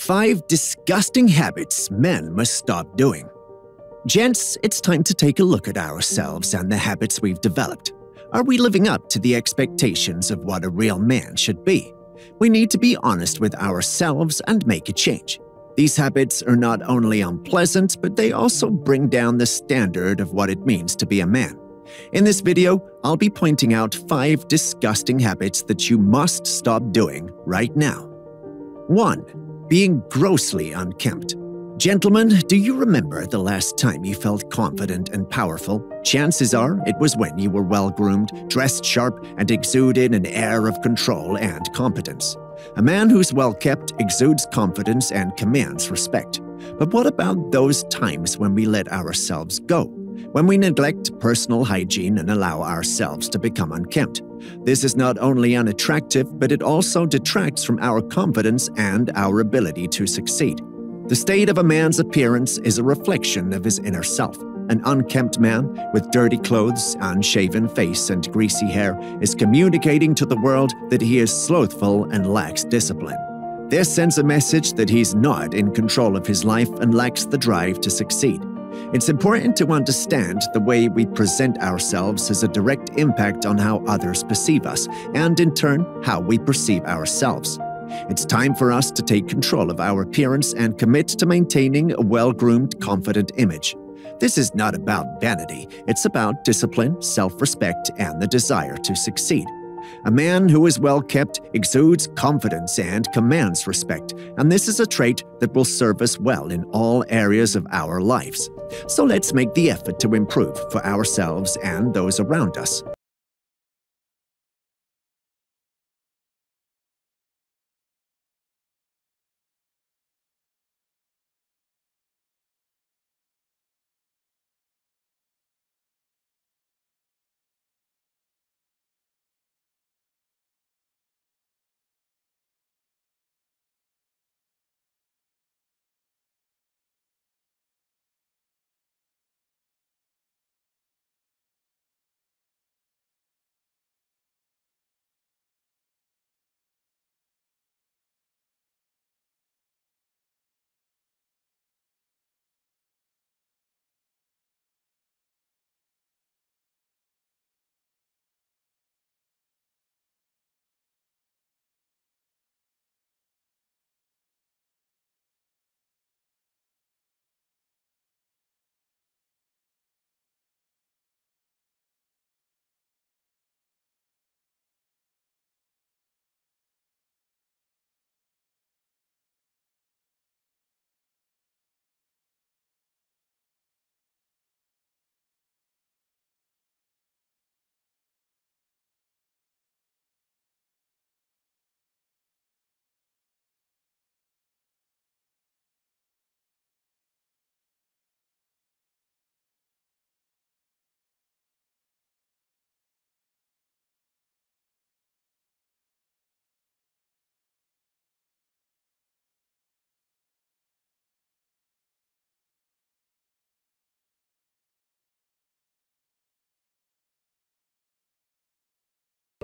Five disgusting habits men must stop doing. Gents, it's time to take a look at ourselves and the habits we've developed. Are we living up to the expectations of what a real man should be? We need to be honest with ourselves and make a change. These habits are not only unpleasant, but they also bring down the standard of what it means to be a man. In this video, I'll be pointing out five disgusting habits that you must stop doing right now. 1 being grossly unkempt. Gentlemen, do you remember the last time you felt confident and powerful? Chances are it was when you were well groomed, dressed sharp, and exuded an air of control and competence. A man who's well kept exudes confidence and commands respect. But what about those times when we let ourselves go? When we neglect personal hygiene and allow ourselves to become unkempt? This is not only unattractive, but it also detracts from our confidence and our ability to succeed. The state of a man's appearance is a reflection of his inner self. An unkempt man with dirty clothes, unshaven face, and greasy hair is communicating to the world that he is slothful and lacks discipline. This sends a message that he's not in control of his life and lacks the drive to succeed. It's important to understand the way we present ourselves has a direct impact on how others perceive us, and in turn, how we perceive ourselves. It's time for us to take control of our appearance and commit to maintaining a well groomed, confident image. This is not about vanity, it's about discipline, self respect, and the desire to succeed. A man who is well kept exudes confidence and commands respect, and this is a trait that will serve us well in all areas of our lives. So let's make the effort to improve for ourselves and those around us.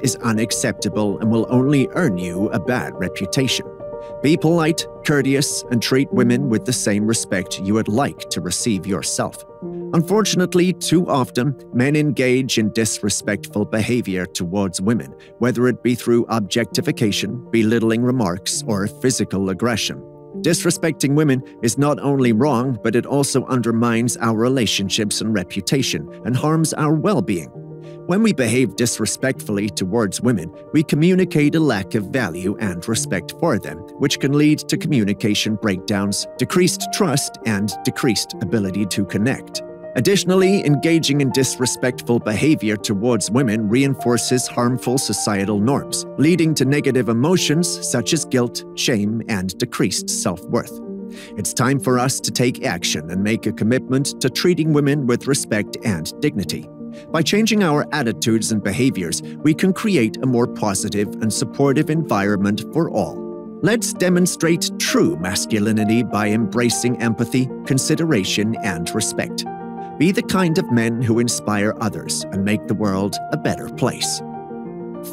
Is unacceptable and will only earn you a bad reputation. Be polite, courteous, and treat women with the same respect you would like to receive yourself. Unfortunately, too often, men engage in disrespectful behavior towards women, whether it be through objectification, belittling remarks, or physical aggression. Disrespecting women is not only wrong, but it also undermines our relationships and reputation and harms our well being. When we behave disrespectfully towards women, we communicate a lack of value and respect for them, which can lead to communication breakdowns, decreased trust, and decreased ability to connect. Additionally, engaging in disrespectful behavior towards women reinforces harmful societal norms, leading to negative emotions such as guilt, shame, and decreased self worth. It's time for us to take action and make a commitment to treating women with respect and dignity. By changing our attitudes and behaviors, we can create a more positive and supportive environment for all. Let's demonstrate true masculinity by embracing empathy, consideration, and respect. Be the kind of men who inspire others and make the world a better place.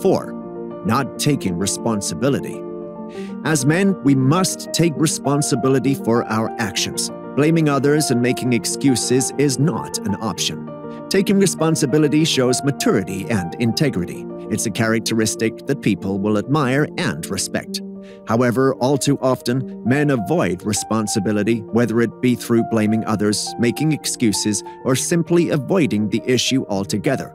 4. Not taking responsibility. As men, we must take responsibility for our actions. Blaming others and making excuses is not an option. Taking responsibility shows maturity and integrity. It's a characteristic that people will admire and respect. However, all too often, men avoid responsibility, whether it be through blaming others, making excuses, or simply avoiding the issue altogether.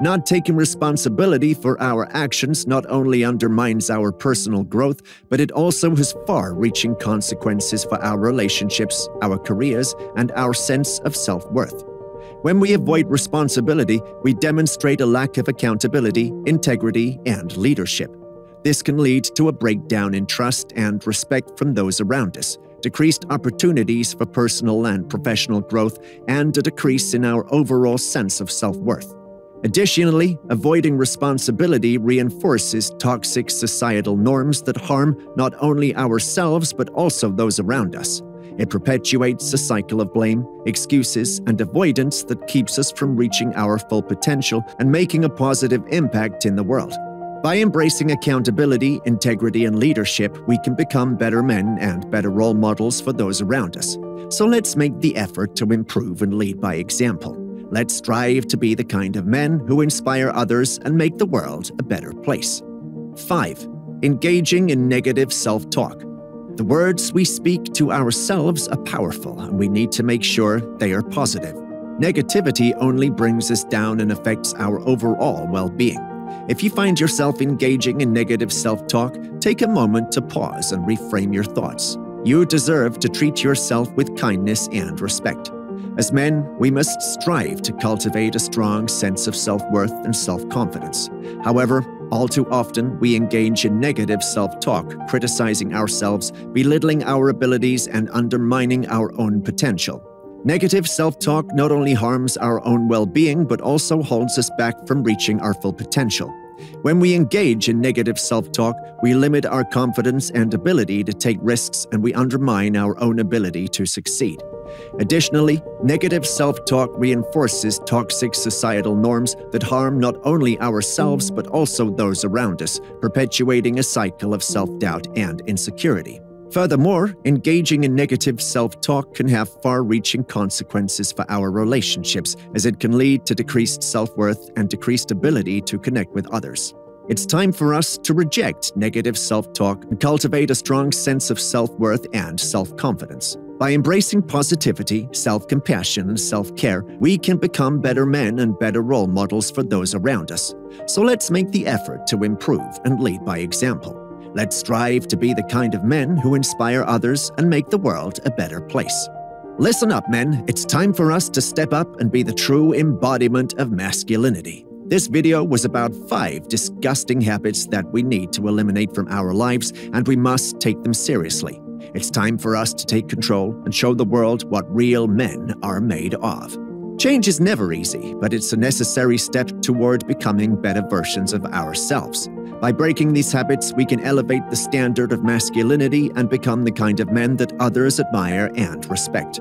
Not taking responsibility for our actions not only undermines our personal growth, but it also has far reaching consequences for our relationships, our careers, and our sense of self worth. When we avoid responsibility, we demonstrate a lack of accountability, integrity, and leadership. This can lead to a breakdown in trust and respect from those around us, decreased opportunities for personal and professional growth, and a decrease in our overall sense of self worth. Additionally, avoiding responsibility reinforces toxic societal norms that harm not only ourselves but also those around us. It perpetuates a cycle of blame, excuses, and avoidance that keeps us from reaching our full potential and making a positive impact in the world. By embracing accountability, integrity, and leadership, we can become better men and better role models for those around us. So let's make the effort to improve and lead by example. Let's strive to be the kind of men who inspire others and make the world a better place. 5. Engaging in negative self talk. The words we speak to ourselves are powerful, and we need to make sure they are positive. Negativity only brings us down and affects our overall well being. If you find yourself engaging in negative self talk, take a moment to pause and reframe your thoughts. You deserve to treat yourself with kindness and respect. As men, we must strive to cultivate a strong sense of self worth and self confidence. However, all too often, we engage in negative self talk, criticizing ourselves, belittling our abilities, and undermining our own potential. Negative self talk not only harms our own well being, but also holds us back from reaching our full potential. When we engage in negative self talk, we limit our confidence and ability to take risks, and we undermine our own ability to succeed. Additionally, negative self talk reinforces toxic societal norms that harm not only ourselves but also those around us, perpetuating a cycle of self doubt and insecurity. Furthermore, engaging in negative self talk can have far reaching consequences for our relationships, as it can lead to decreased self worth and decreased ability to connect with others. It's time for us to reject negative self talk and cultivate a strong sense of self worth and self confidence. By embracing positivity, self compassion, and self care, we can become better men and better role models for those around us. So let's make the effort to improve and lead by example. Let's strive to be the kind of men who inspire others and make the world a better place. Listen up, men. It's time for us to step up and be the true embodiment of masculinity. This video was about five disgusting habits that we need to eliminate from our lives, and we must take them seriously. It's time for us to take control and show the world what real men are made of. Change is never easy, but it's a necessary step toward becoming better versions of ourselves. By breaking these habits, we can elevate the standard of masculinity and become the kind of men that others admire and respect.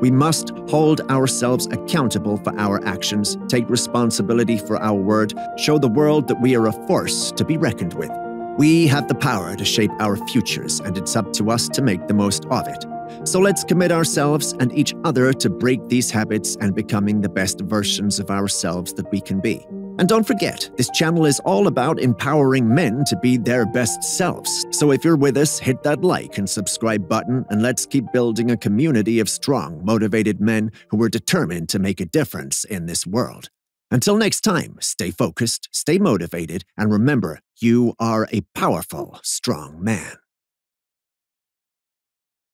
We must hold ourselves accountable for our actions, take responsibility for our word, show the world that we are a force to be reckoned with. We have the power to shape our futures, and it's up to us to make the most of it. So let's commit ourselves and each other to break these habits and becoming the best versions of ourselves that we can be. And don't forget, this channel is all about empowering men to be their best selves. So if you're with us, hit that like and subscribe button, and let's keep building a community of strong, motivated men who are determined to make a difference in this world. Until next time, stay focused, stay motivated, and remember, you are a powerful, strong man.